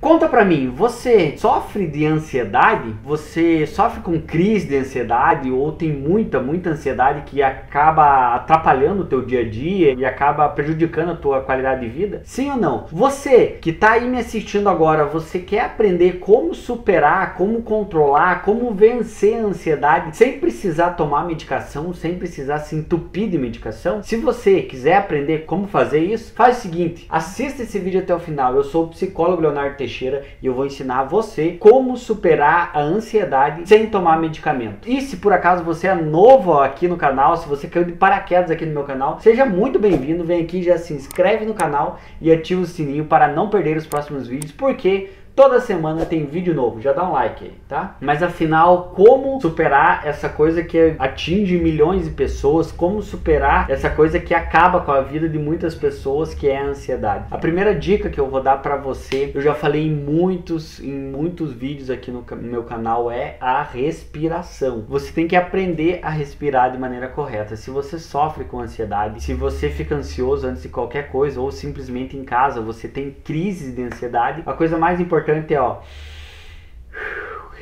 Conta pra mim, você sofre de ansiedade? Você sofre com crise de ansiedade ou tem muita, muita ansiedade que acaba atrapalhando o teu dia a dia e acaba prejudicando a tua qualidade de vida? Sim ou não? Você que tá aí me assistindo agora, você quer aprender como superar, como controlar, como vencer a ansiedade sem precisar tomar medicação, sem precisar se entupir de medicação? Se você quiser aprender como fazer isso, faz o seguinte, assista esse vídeo até o final. Eu sou o psicólogo Leonardo Teixeira Teixeira e eu vou ensinar você como superar a ansiedade sem tomar medicamento. E se por acaso você é novo aqui no canal, se você caiu de paraquedas aqui no meu canal, seja muito bem-vindo. Vem aqui, já se inscreve no canal e ativa o sininho para não perder os próximos vídeos, porque Toda semana tem vídeo novo, já dá um like aí, tá? Mas afinal, como superar essa coisa que atinge milhões de pessoas? Como superar essa coisa que acaba com a vida de muitas pessoas, que é a ansiedade? A primeira dica que eu vou dar para você, eu já falei em muitos, em muitos vídeos aqui no meu canal, é a respiração. Você tem que aprender a respirar de maneira correta. Se você sofre com ansiedade, se você fica ansioso antes de qualquer coisa ou simplesmente em casa você tem crises de ansiedade, a coisa mais importante importante é, ó,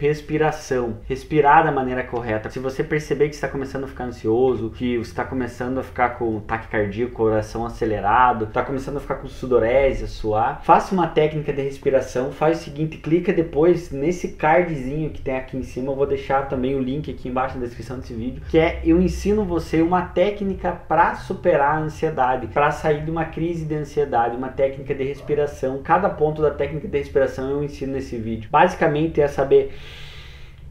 respiração. Respirar da maneira correta. Se você perceber que está começando a ficar ansioso, que você está começando a ficar com taquicardia, coração acelerado, está começando a ficar com sudorese, suar, faça uma técnica de respiração. Faz o seguinte, clica depois nesse cardzinho que tem aqui em cima. Eu vou deixar também o link aqui embaixo na descrição desse vídeo, que é eu ensino você uma técnica para superar a ansiedade, para sair de uma crise de ansiedade, uma técnica de respiração. Cada ponto da técnica de respiração eu ensino nesse vídeo. Basicamente é saber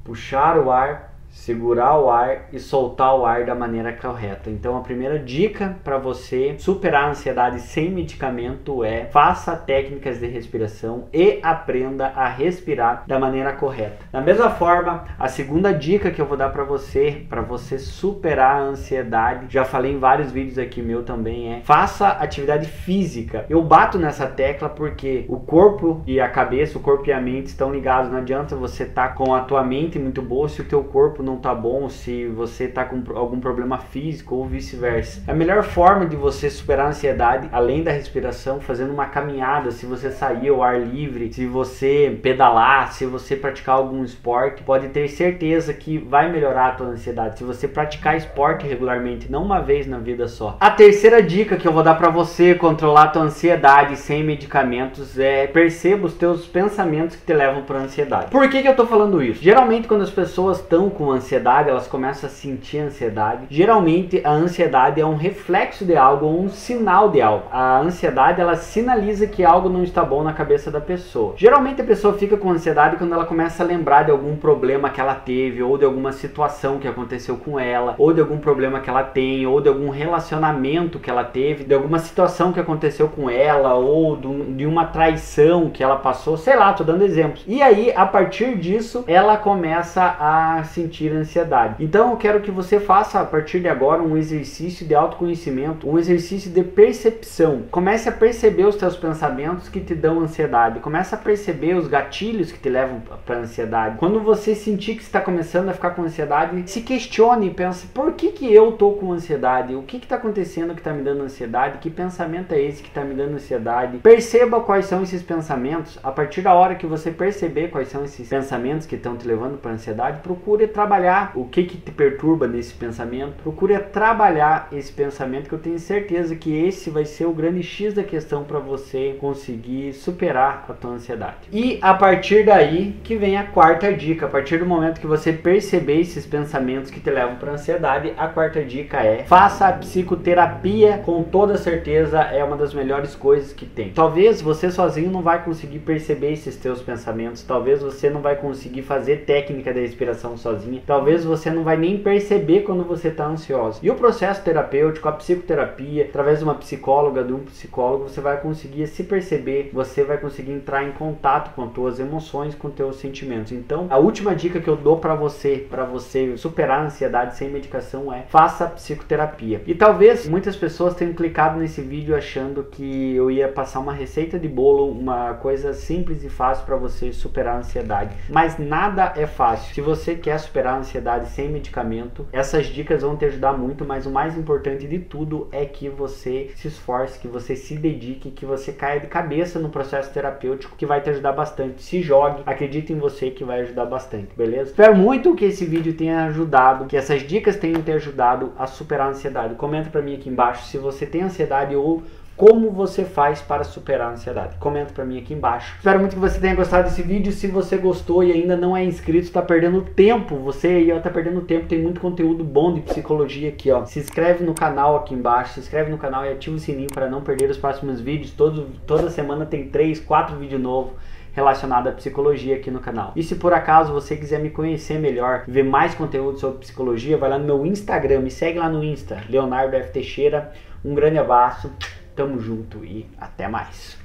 puxar o ar segurar o ar e soltar o ar da maneira correta. Então a primeira dica para você superar a ansiedade sem medicamento é faça técnicas de respiração e aprenda a respirar da maneira correta. Da mesma forma, a segunda dica que eu vou dar para você, para você superar a ansiedade, já falei em vários vídeos aqui meu também é faça atividade física. Eu bato nessa tecla porque o corpo e a cabeça, o corpo e a mente estão ligados. Não adianta você estar tá com a tua mente muito boa se o teu corpo não tá bom, se você tá com algum problema físico ou vice-versa. A melhor forma de você superar a ansiedade, além da respiração, fazendo uma caminhada, se você sair ao ar livre, se você pedalar, se você praticar algum esporte, pode ter certeza que vai melhorar a tua ansiedade. Se você praticar esporte regularmente, não uma vez na vida só. A terceira dica que eu vou dar para você controlar a tua ansiedade sem medicamentos é perceba os teus pensamentos que te levam para ansiedade. Por que que eu tô falando isso? Geralmente quando as pessoas estão com ansiedade, elas começam a sentir ansiedade. Geralmente a ansiedade é um reflexo de algo, um sinal de algo. A ansiedade ela sinaliza que algo não está bom na cabeça da pessoa. Geralmente a pessoa fica com ansiedade quando ela começa a lembrar de algum problema que ela teve, ou de alguma situação que aconteceu com ela, ou de algum problema que ela tem, ou de algum relacionamento que ela teve, de alguma situação que aconteceu com ela, ou de uma traição que ela passou, sei lá, tô dando exemplos. E aí, a partir disso, ela começa a sentir ansiedade. Então eu quero que você faça a partir de agora um exercício de autoconhecimento, um exercício de percepção. Comece a perceber os teus pensamentos que te dão ansiedade. Comece a perceber os gatilhos que te levam para ansiedade. Quando você sentir que está começando a ficar com ansiedade, se questione e pense: por que que eu tô com ansiedade? O que está acontecendo que está me dando ansiedade? Que pensamento é esse que está me dando ansiedade? Perceba quais são esses pensamentos. A partir da hora que você perceber quais são esses pensamentos que estão te levando para ansiedade, procure trabalhar trabalhar. O que, que te perturba nesse pensamento, procure trabalhar esse pensamento que eu tenho certeza que esse vai ser o grande X da questão para você conseguir superar a tua ansiedade. E a partir daí que vem a quarta dica, a partir do momento que você perceber esses pensamentos que te levam para ansiedade, a quarta dica é faça a psicoterapia, com toda certeza. É uma das melhores coisas que tem. Talvez você sozinho não vai conseguir perceber esses teus pensamentos, talvez você não vai conseguir fazer técnica da respiração talvez você não vai nem perceber quando você está ansioso. E o processo terapêutico, a psicoterapia, através de uma psicóloga, de um psicólogo, você vai conseguir se perceber, você vai conseguir entrar em contato com as tuas emoções, com teus sentimentos. Então, a última dica que eu dou para você, para você superar a ansiedade sem medicação é faça psicoterapia. E talvez muitas pessoas tenham clicado nesse vídeo achando que eu ia passar uma receita de bolo, uma coisa simples e fácil para você superar a ansiedade. Mas nada é fácil. Se você quer superar superar a ansiedade sem medicamento. Essas dicas vão te ajudar muito, mas o mais importante de tudo é que você se esforce, que você se dedique, que você caia de cabeça no processo terapêutico, que vai te ajudar bastante. Se jogue, acredite em você que vai ajudar bastante, beleza? Espero muito que esse vídeo tenha ajudado, que essas dicas tenham te ajudado a superar a ansiedade. Comenta para mim aqui embaixo se você tem ansiedade ou como você faz para superar a ansiedade. Comenta para mim aqui embaixo. Espero muito que você tenha gostado desse vídeo. Se você gostou e ainda não é inscrito, está perdendo tempo. Você aí está perdendo tempo. Tem muito conteúdo bom de psicologia aqui, ó. Se inscreve no canal aqui embaixo. Se inscreve no canal e ativa o sininho para não perder os próximos vídeos. Todo, toda semana tem 3, 4 vídeos novos relacionado à psicologia aqui no canal. E se por acaso você quiser me conhecer melhor, ver mais conteúdo sobre psicologia, vai lá no meu Instagram, me segue lá no Insta, Leonardo F. Teixeira. Um grande abraço. Tamo junto e até mais.